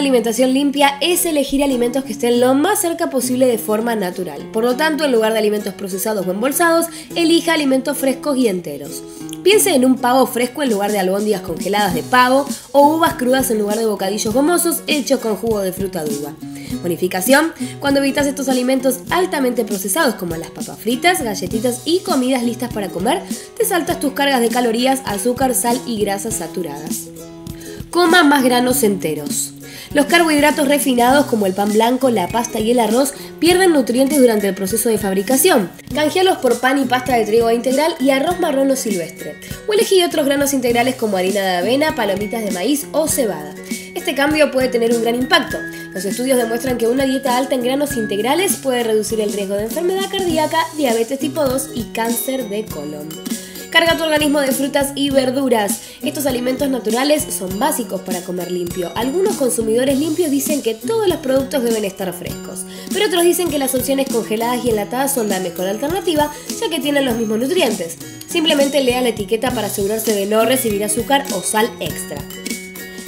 alimentación limpia es elegir alimentos que estén lo más cerca posible de forma natural. Por lo tanto, en lugar de alimentos procesados o embolsados, elija alimentos frescos y enteros. Piense en un pavo fresco en lugar de albóndigas congeladas de pavo o uvas crudas en lugar de bocadillos gomosos hechos con jugo de fruta de uva. Bonificación, cuando evitas estos alimentos altamente procesados como las papas fritas, galletitas y comidas listas para comer, te saltas tus cargas de calorías, azúcar, sal y grasas saturadas. Coma más granos enteros. Los carbohidratos refinados como el pan blanco, la pasta y el arroz pierden nutrientes durante el proceso de fabricación. Canjealos por pan y pasta de trigo integral y arroz marrón o silvestre. O elegí otros granos integrales como harina de avena, palomitas de maíz o cebada. Este cambio puede tener un gran impacto. Los estudios demuestran que una dieta alta en granos integrales puede reducir el riesgo de enfermedad cardíaca, diabetes tipo 2 y cáncer de colon. Carga tu organismo de frutas y verduras. Estos alimentos naturales son básicos para comer limpio. Algunos consumidores limpios dicen que todos los productos deben estar frescos, pero otros dicen que las opciones congeladas y enlatadas son la mejor alternativa ya que tienen los mismos nutrientes. Simplemente lea la etiqueta para asegurarse de no recibir azúcar o sal extra.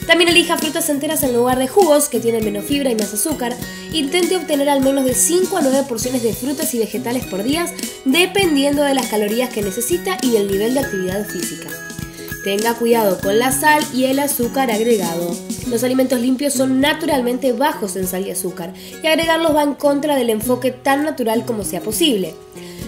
También elija frutas enteras en lugar de jugos que tienen menos fibra y más azúcar. Intente obtener al menos de 5 a 9 porciones de frutas y vegetales por día, dependiendo de las calorías que necesita y del nivel de actividad física. Tenga cuidado con la sal y el azúcar agregado. Los alimentos limpios son naturalmente bajos en sal y azúcar, y agregarlos va en contra del enfoque tan natural como sea posible.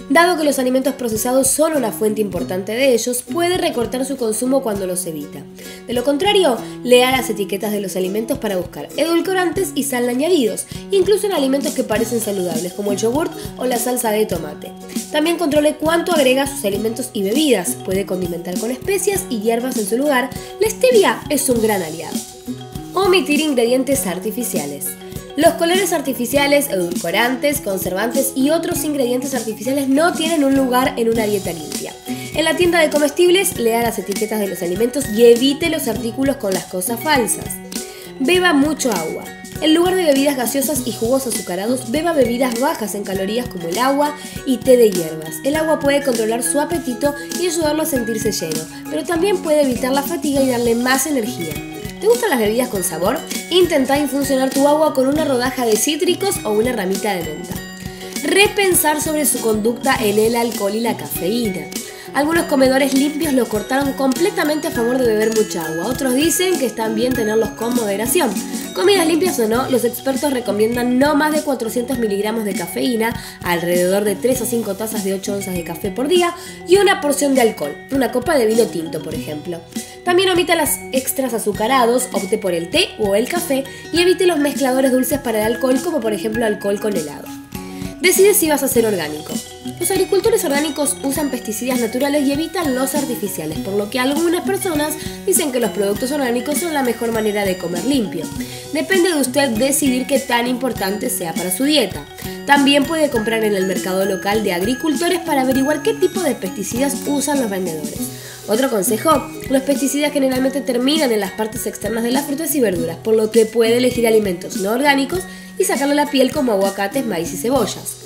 Dado que los alimentos procesados son una fuente importante de ellos, puede recortar su consumo cuando los evita. De lo contrario, lea las etiquetas de los alimentos para buscar edulcorantes y sal añadidos, incluso en alimentos que parecen saludables como el yogurt o la salsa de tomate. También controle cuánto agrega a sus alimentos y bebidas, puede condimentar con especias y hierbas en su lugar. La stevia es un gran aliado. Omitir ingredientes artificiales. Los colores artificiales, edulcorantes, conservantes y otros ingredientes artificiales no tienen un lugar en una dieta limpia. En la tienda de comestibles, lea las etiquetas de los alimentos y evite los artículos con las cosas falsas. Beba mucho agua. En lugar de bebidas gaseosas y jugos azucarados, beba bebidas bajas en calorías como el agua y té de hierbas. El agua puede controlar su apetito y ayudarlo a sentirse lleno, pero también puede evitar la fatiga y darle más energía. ¿Te gustan las bebidas con sabor? Intenta infusionar tu agua con una rodaja de cítricos o una ramita de menta. Repensar sobre su conducta en el alcohol y la cafeína. Algunos comedores limpios lo cortaron completamente a favor de beber mucha agua. Otros dicen que están bien tenerlos con moderación. Comidas limpias o no, los expertos recomiendan no más de 400 miligramos de cafeína, alrededor de 3 a 5 tazas de 8 onzas de café por día y una porción de alcohol, una copa de vino tinto por ejemplo. También omita las extras azucarados, opte por el té o el café y evite los mezcladores dulces para el alcohol como por ejemplo alcohol con helado. Decide si vas a ser orgánico. Los agricultores orgánicos usan pesticidas naturales y evitan los artificiales, por lo que algunas personas dicen que los productos orgánicos son la mejor manera de comer limpio. Depende de usted decidir qué tan importante sea para su dieta. También puede comprar en el mercado local de agricultores para averiguar qué tipo de pesticidas usan los vendedores. Otro consejo, los pesticidas generalmente terminan en las partes externas de las frutas y verduras, por lo que puede elegir alimentos no orgánicos y sacarle la piel como aguacates, maíz y cebollas.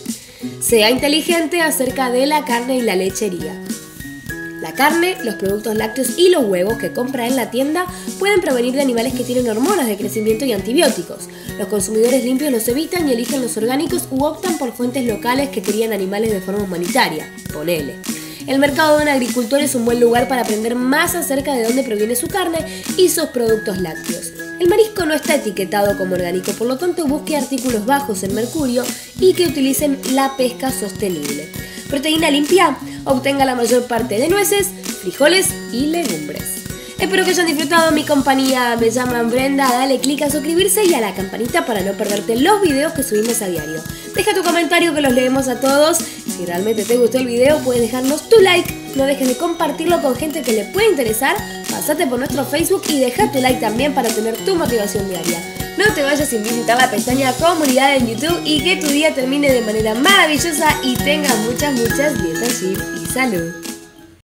Sea inteligente acerca de la carne y la lechería. La carne, los productos lácteos y los huevos que compra en la tienda pueden provenir de animales que tienen hormonas de crecimiento y antibióticos. Los consumidores limpios los evitan y eligen los orgánicos u optan por fuentes locales que crían animales de forma humanitaria. Ponele. El mercado de un agricultor es un buen lugar para aprender más acerca de dónde proviene su carne y sus productos lácteos. El marisco no está etiquetado como orgánico, por lo tanto busque artículos bajos en mercurio y que utilicen la pesca sostenible. Proteína limpia, obtenga la mayor parte de nueces, frijoles y legumbres. Espero que hayan disfrutado mi compañía. Me llaman Brenda. Dale click a suscribirse y a la campanita para no perderte los videos que subimos a diario. Deja tu comentario que los leemos a todos. Si realmente te gustó el video, puedes dejarnos tu like. No dejes de compartirlo con gente que le puede interesar. Pasate por nuestro Facebook y deja tu like también para tener tu motivación diaria. No te vayas sin visitar la pestaña comunidad en YouTube y que tu día termine de manera maravillosa y tenga muchas, muchas dietas y salud.